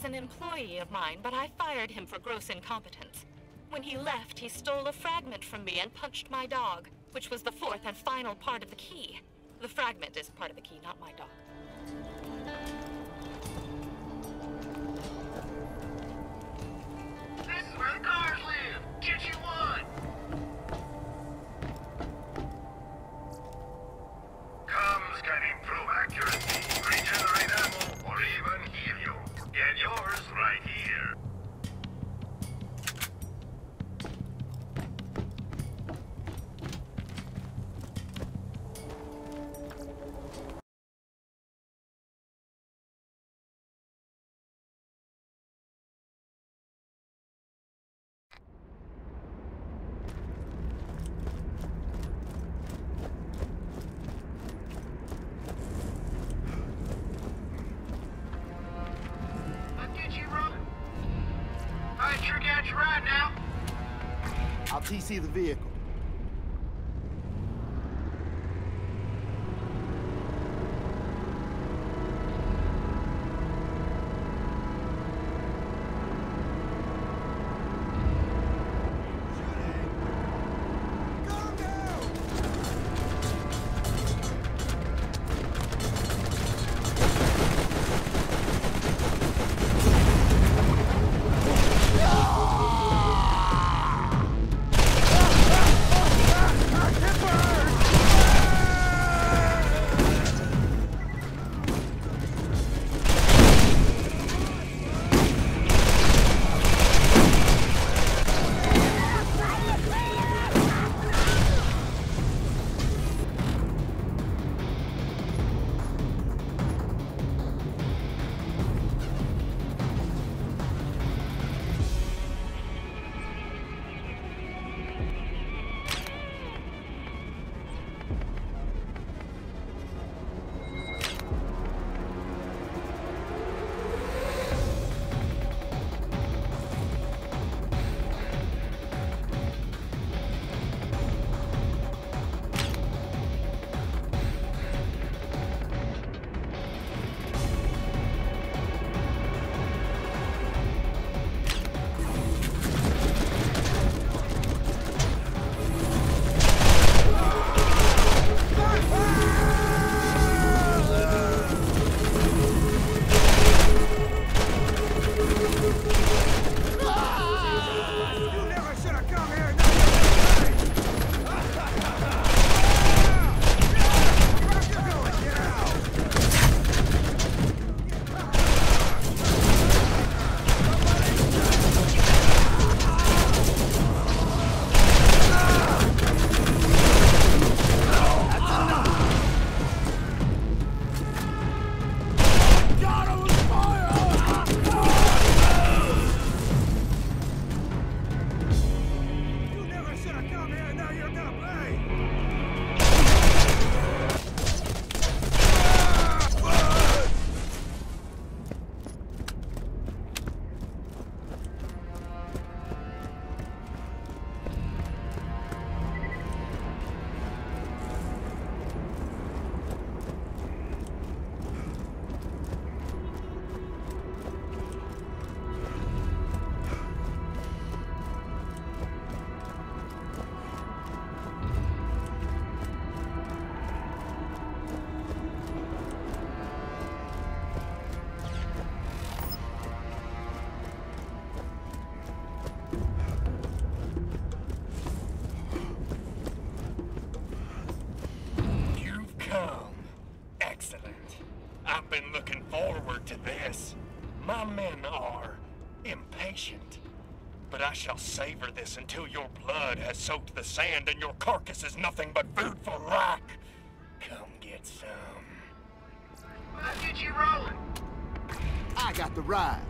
was an employee of mine, but I fired him for gross incompetence. When he left, he stole a fragment from me and punched my dog, which was the fourth and final part of the key. The fragment is part of the key, not my dog. I'll the vehicle. But I shall savor this until your blood has soaked the sand and your carcass is nothing but food for Rakk. Come get some. Let's get you rolling. I got the ride.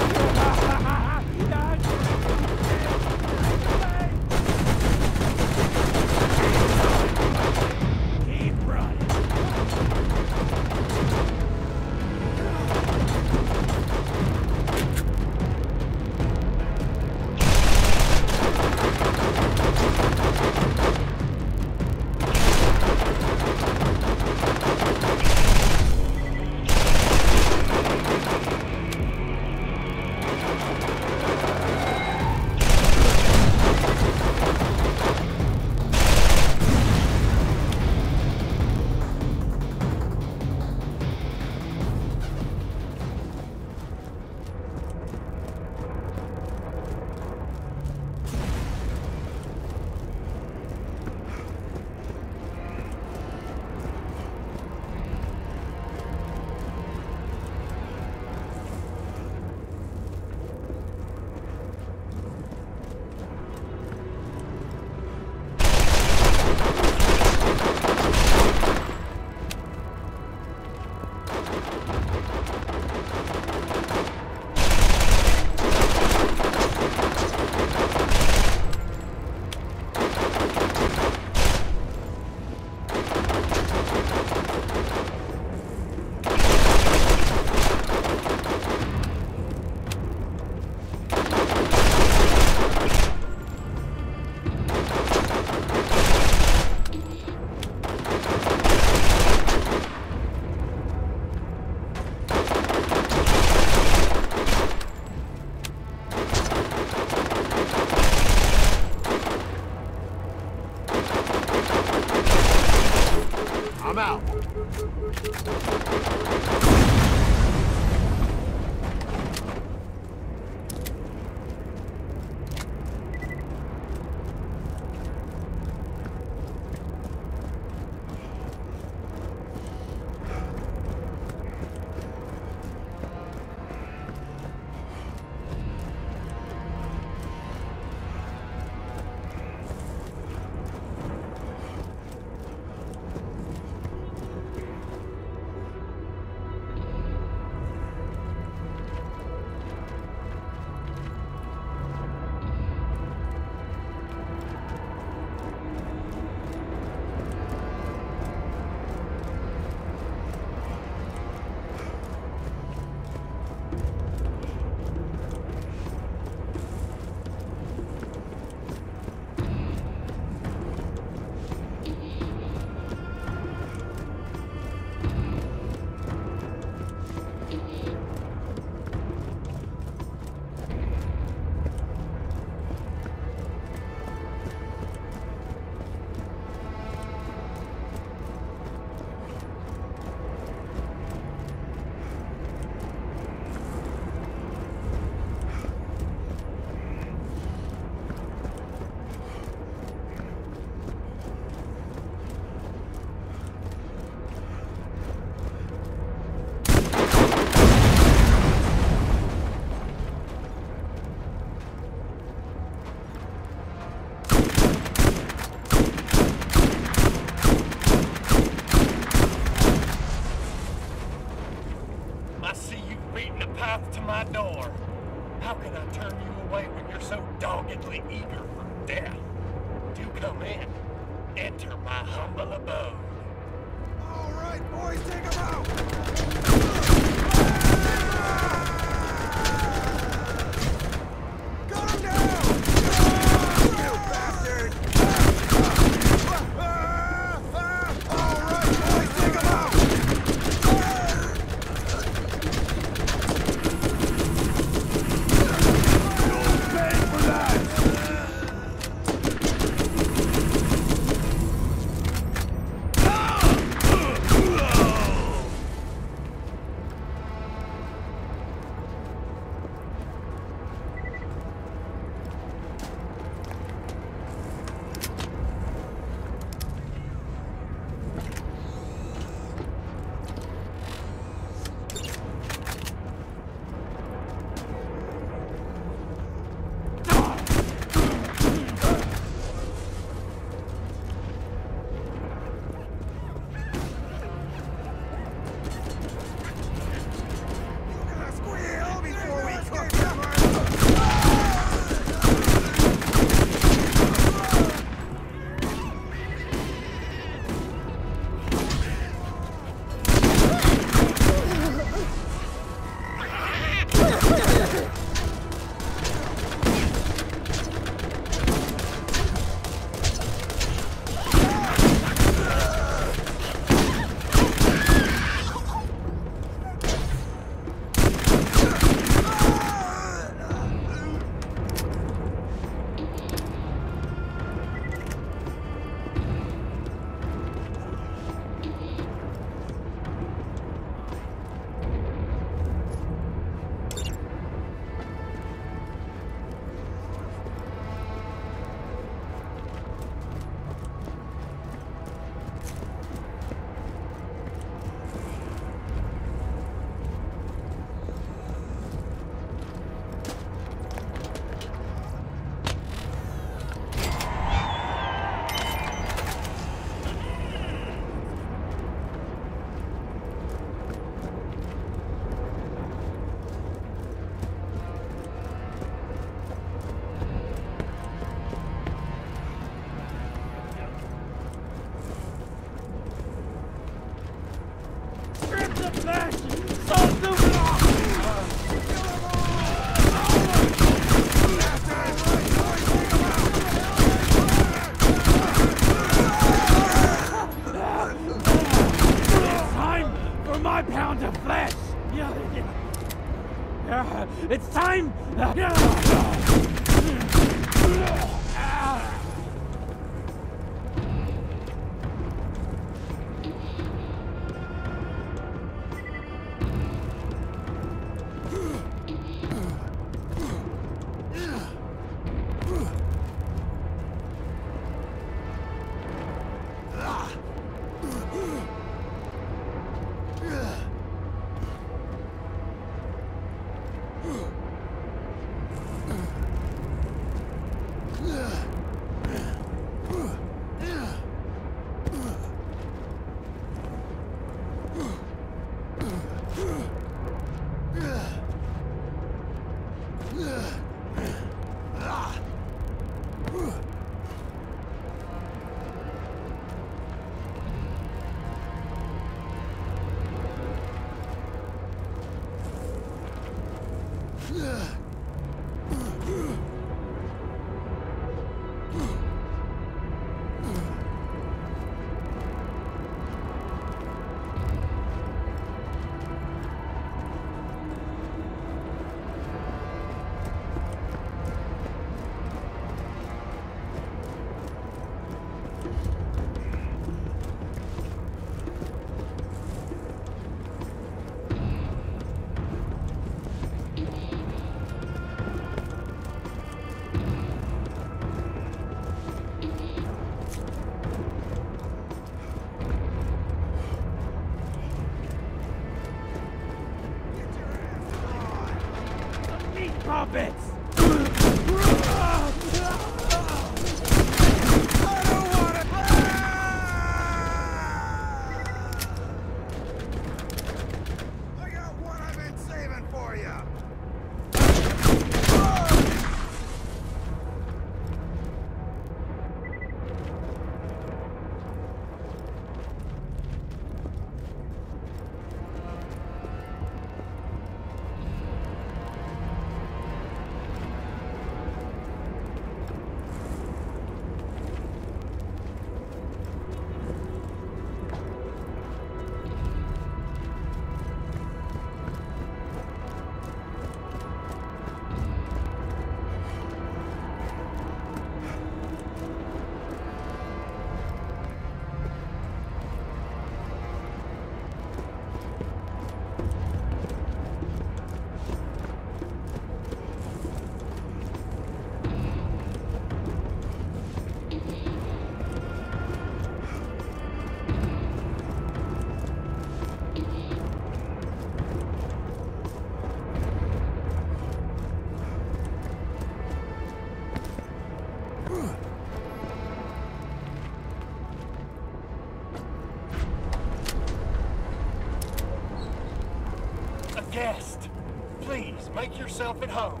Yourself at home.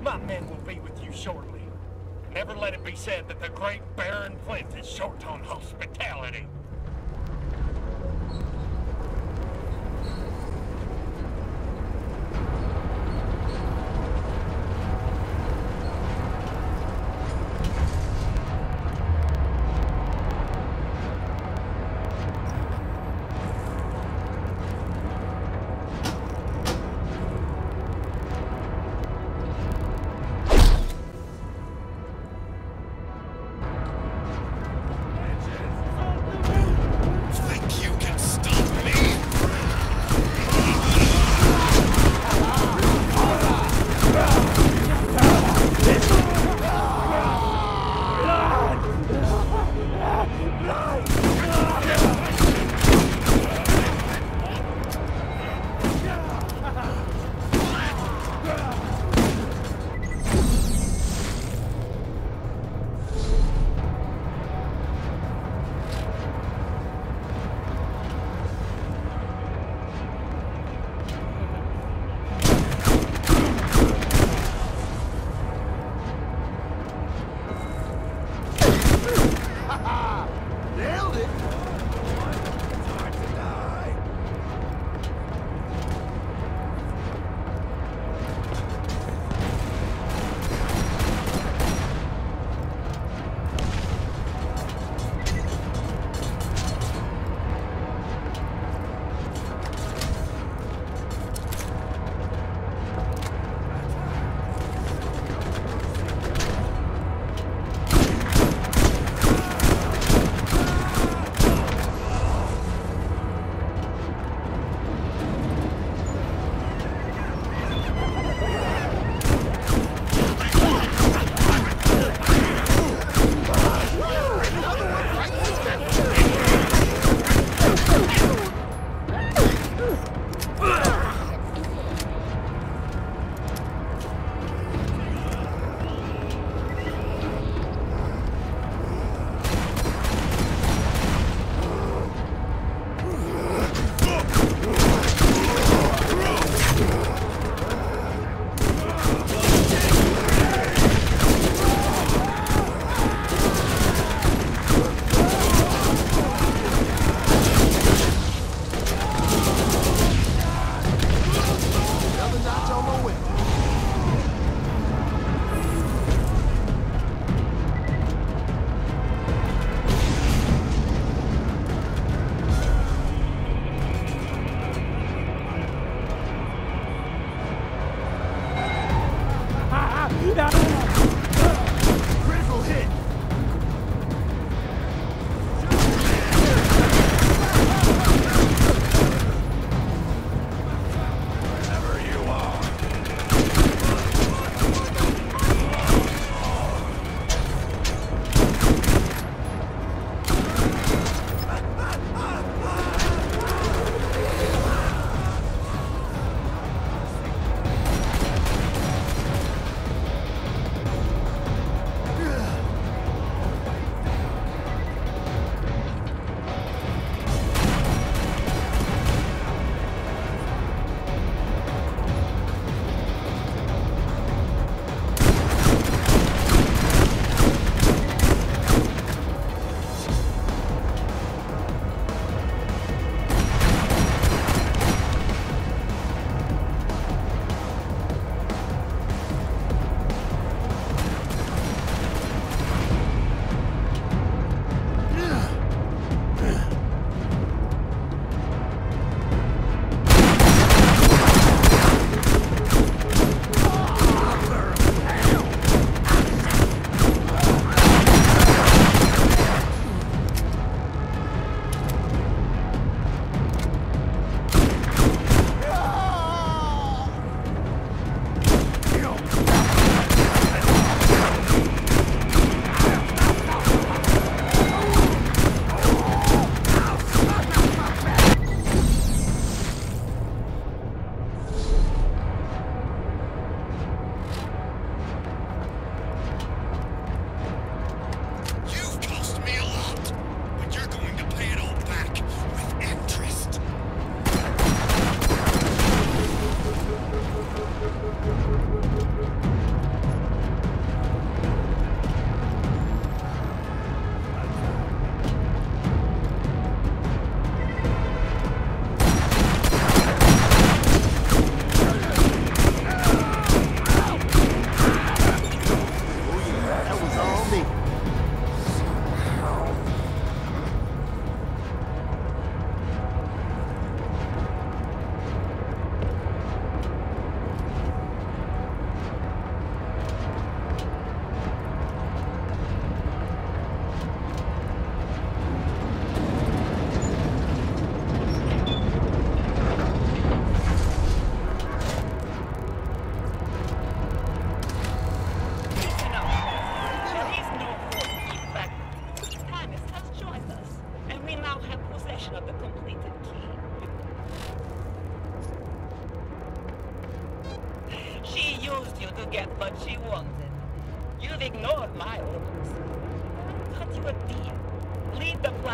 My men will be with you shortly. Never let it be said that the great Baron Flynt is short on hospitality.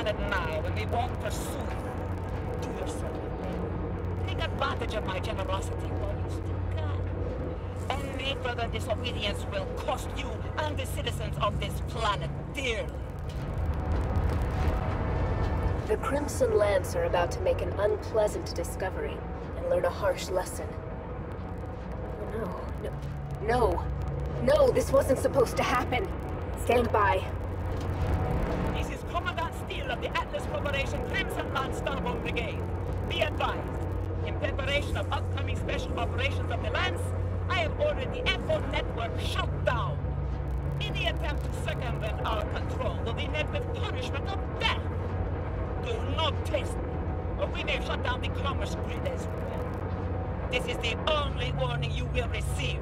Planet now, and we won't pursue you. Do yourself a favor. Take advantage of my generosity while you still can. Any further disobedience will cost you and the citizens of this planet dearly. The Crimson Lance are about to make an unpleasant discovery and learn a harsh lesson. No, no, no, no, this wasn't supposed to happen. Stand by. Corporation Crimson Starborn Brigade. Be advised, in preparation of upcoming special operations of the Lance, I have ordered the Echo network shut down. Any attempt to circumvent our control will be met with punishment of death. Do not test me, or we may shut down the commerce grid as well. This is the only warning you will receive.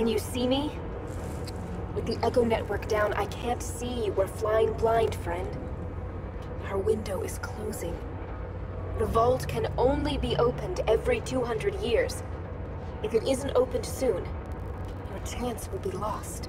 Can you see me? With the Echo Network down, I can't see you. We're flying blind, friend. Our window is closing. The vault can only be opened every 200 years. If it isn't opened soon, your chance will be lost.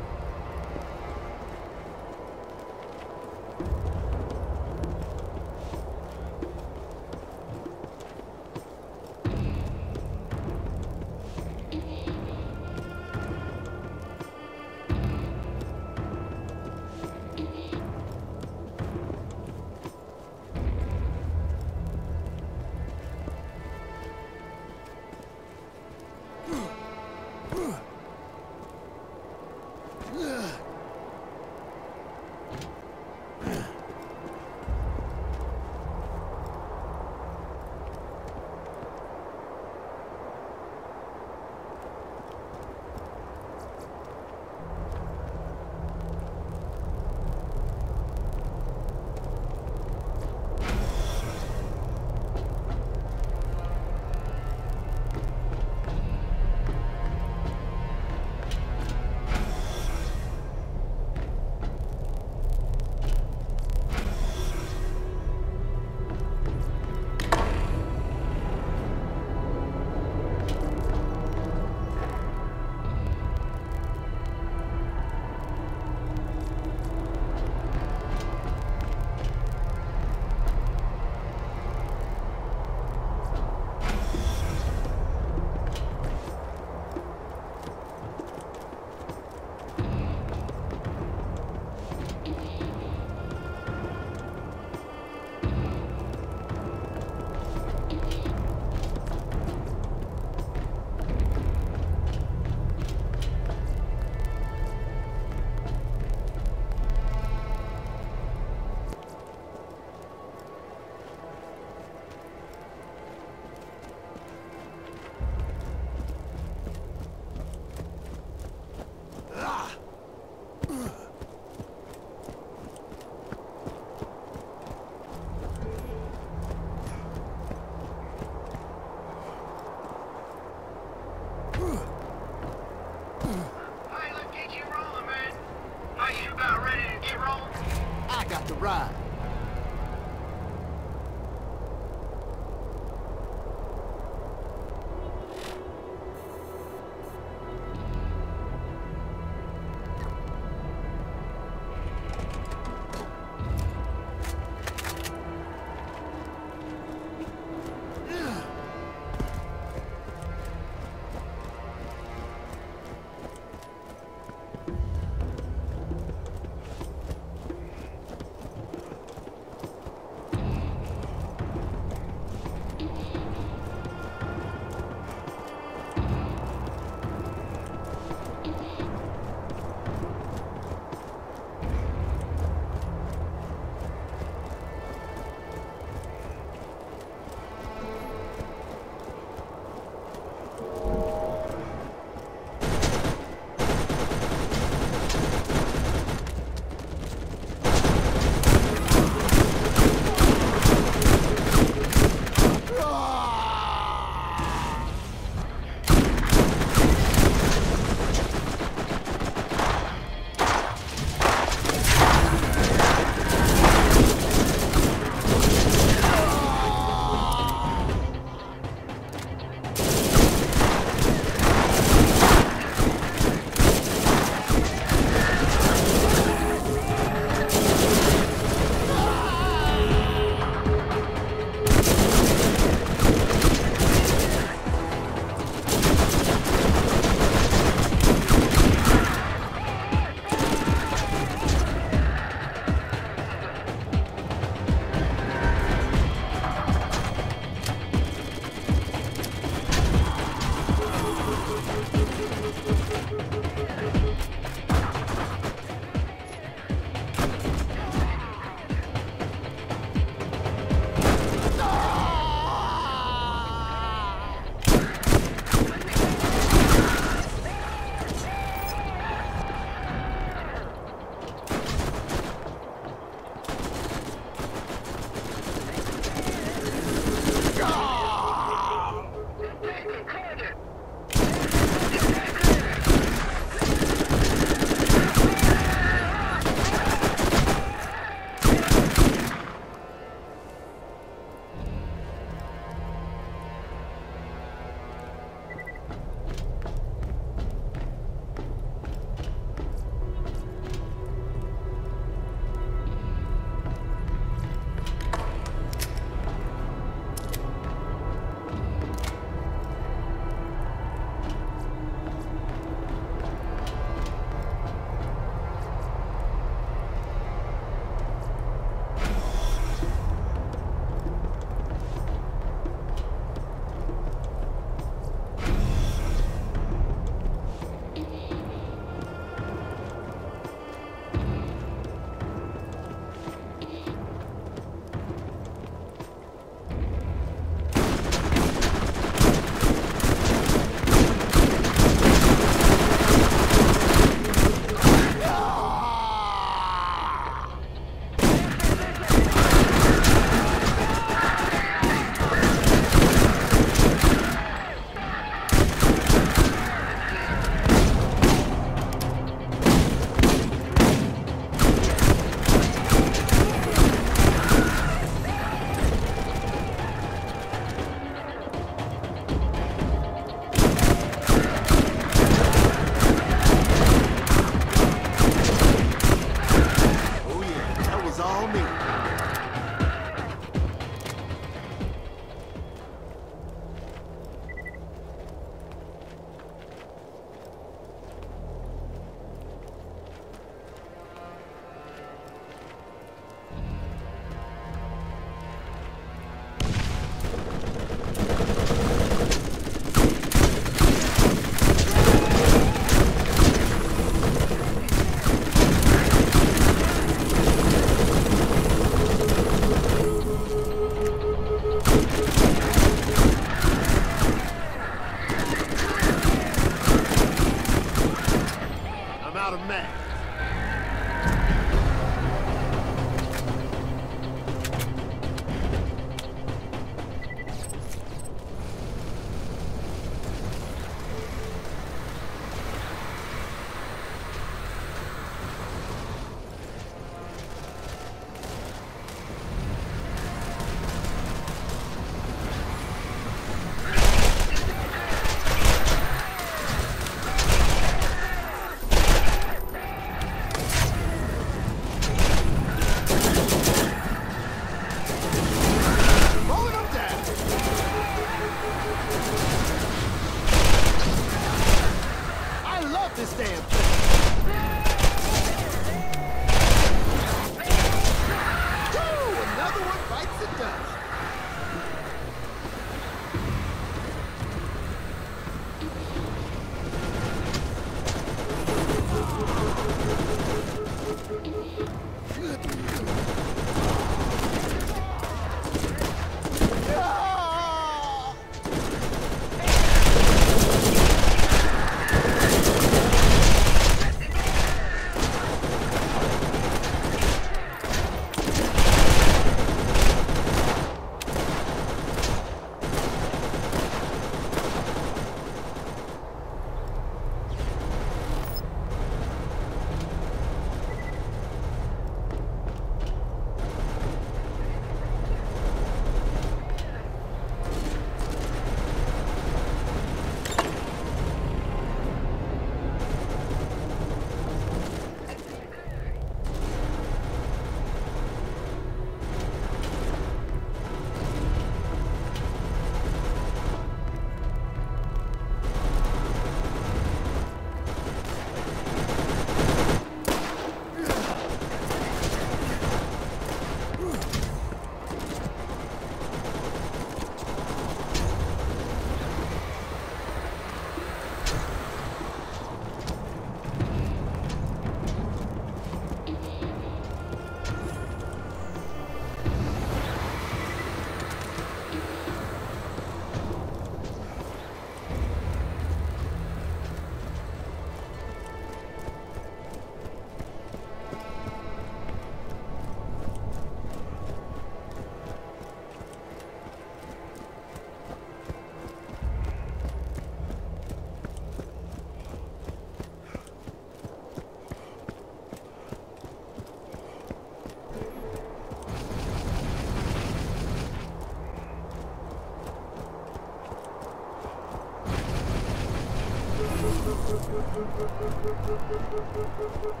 Up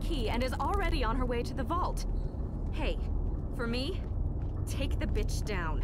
key and is already on her way to the vault. Hey, for me, take the bitch down.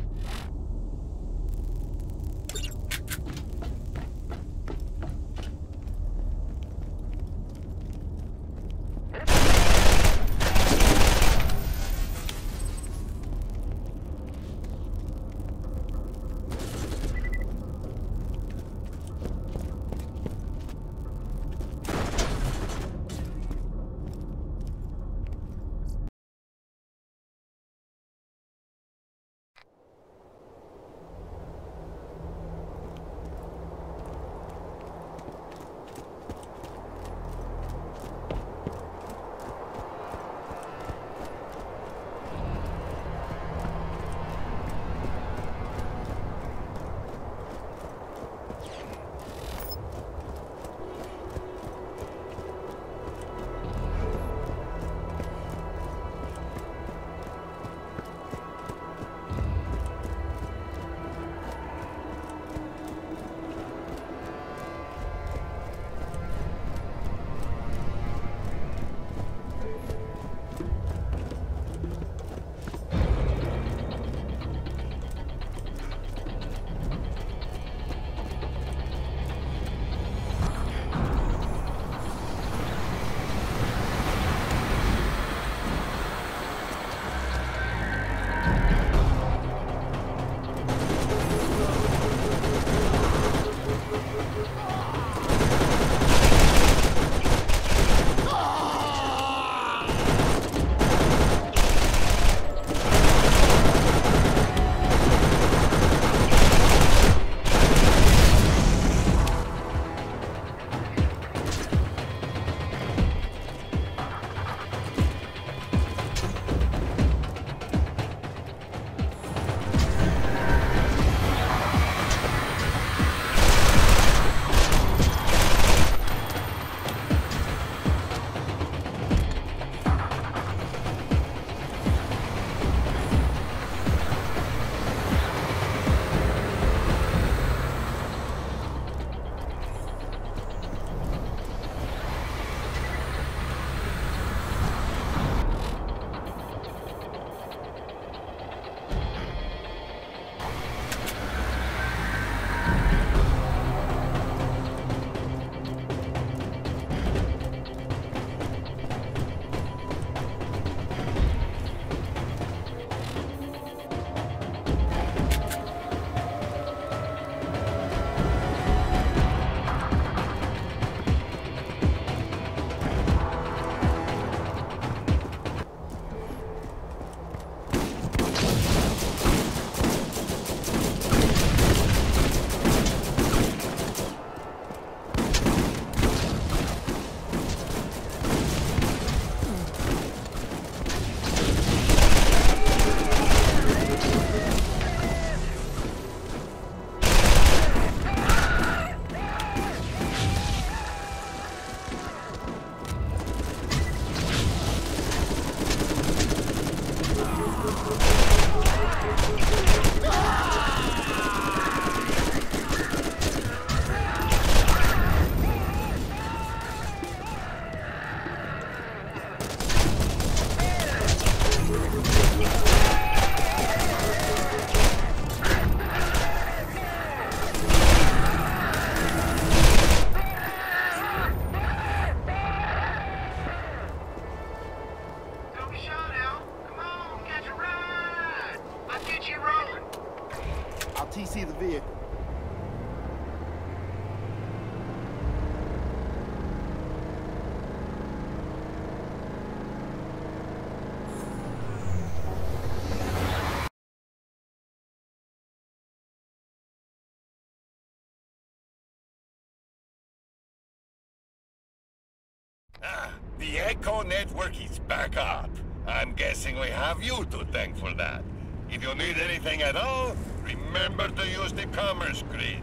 Ah, the Echo Network is back up. I'm guessing we have you to thank for that. If you need anything at all, remember to use the commerce grid.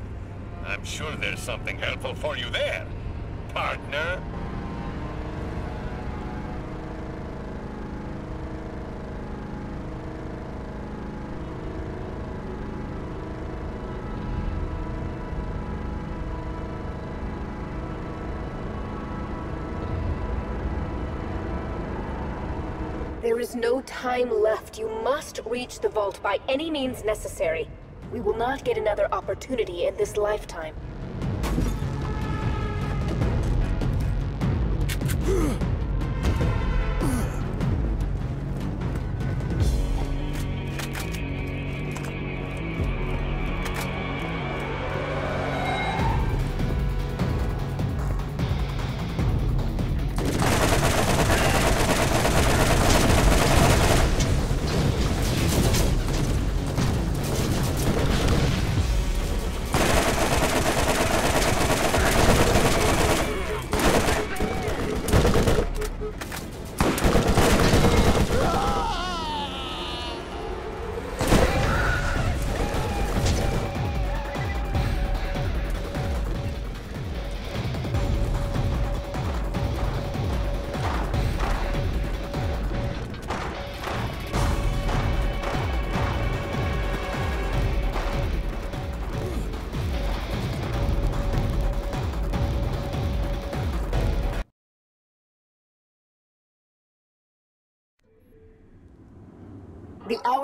I'm sure there's something helpful for you there, partner. Is no time left. You must reach the vault by any means necessary. We will not get another opportunity in this lifetime.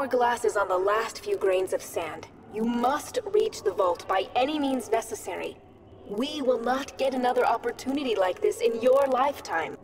Is on the last few grains of sand. You must reach the vault by any means necessary. We will not get another opportunity like this in your lifetime.